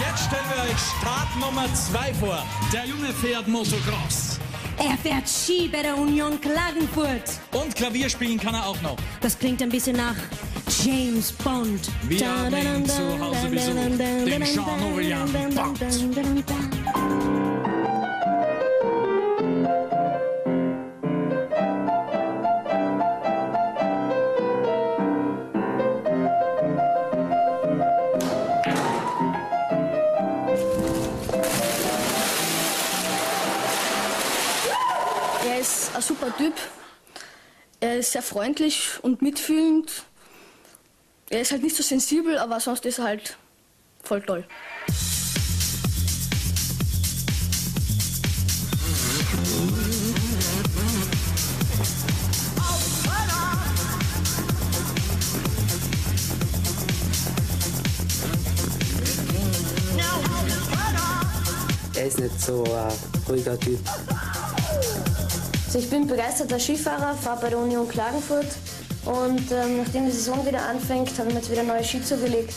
jetzt stellen wir euch Start Nummer 2 vor. Der Junge fährt Motocross. Er fährt Ski bei der Union Klagenfurt. Und Klavier spielen kann er auch noch. Das klingt ein bisschen nach James Bond. Wir haben ihn zu Hause besucht, den Jean-Orion Bond. Ein super Typ. Er ist sehr freundlich und mitfühlend. Er ist halt nicht so sensibel, aber sonst ist er halt voll toll. Er ist nicht so ein ruhiger Typ. Also ich bin begeisterter Skifahrer, fahre bei der Union Klagenfurt und ähm, nachdem die Saison wieder anfängt, habe ich mir jetzt wieder neue Ski zugelegt.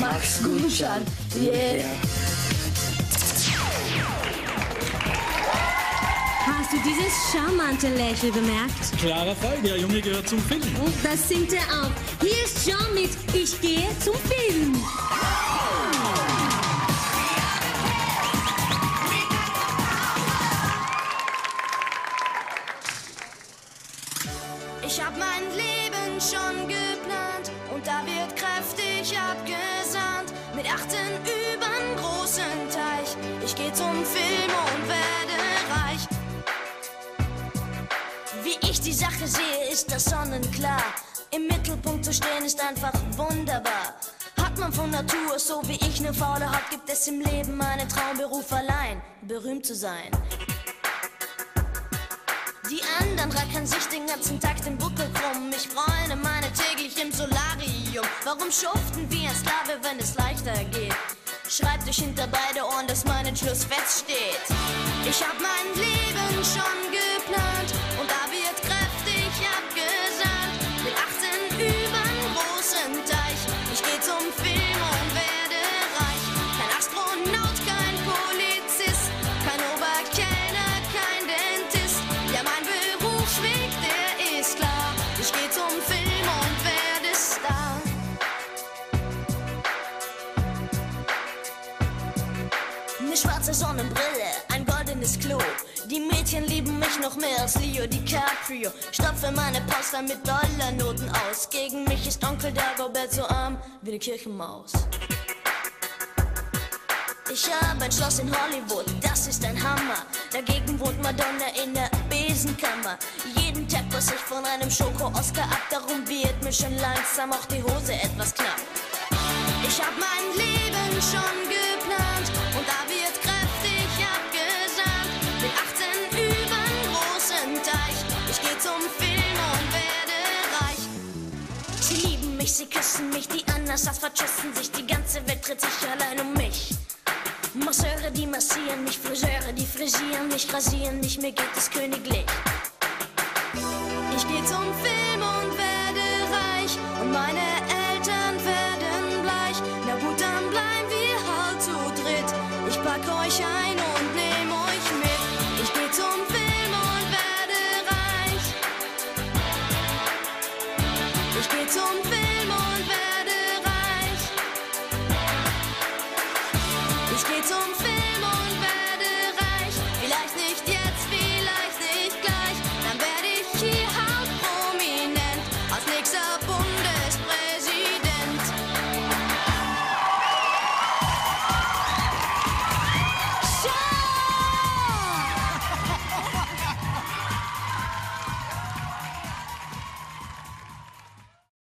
Max Guschan, yeah. Hast du dieses charmante Lächeln bemerkt? Klarer Fall, der Junge gehört zum Film. Das singt er auch. Hier ist Jean mit Ich gehe zum Film. Hab mein Leben schon geplant und da wird kräftig abgesandt. Mit achten übern großen Teich. Ich geh zum Film und werde reich. Wie ich die Sache sehe, ist das sonnenklar. Im Mittelpunkt zu stehen ist einfach wunderbar. Hat man von Natur so wie ich ne faule Haut, gibt es im Leben einen Traumberuf allein, berühmt zu sein. Die anderen rackern sich den ganzen Tag den Buckel krumm. Ich bräune meine täglich im Solarium. Warum schuften wie ein Sklave, wenn es leichter geht? Schreibt euch hinter beide Ohren, dass mein Entschluss feststeht. Ich hab mein Leben schon schwarze Sonnenbrille, ein goldenes Klo. Die Mädchen lieben mich noch mehr als Leo DiCaprio. Stopfe meine Poster mit Dollarnoten aus. Gegen mich ist Onkel Dagobert so arm wie eine Kirchenmaus. Ich habe ein Schloss in Hollywood, das ist ein Hammer. Dagegen wohnt Madonna in der Besenkammer. Jeden Tag pass ich von einem Schoko-Oscar ab, darum wird mir schon langsam auch die Hose etwas knapp. Ich hab mein Leben schon lieben mich, die Anastas vertschüssen sich. Die ganze Welt dreht sich allein um mich. Masseure, die massieren mich, Friseure, die frisieren mich, rasieren mich, mir geht es königlich. Ich geh zum Film und werde reich und meine Eltern werden bleich. Na gut, dann bleiben wir halt zu dritt. Ich pack euch ein Ich geh Film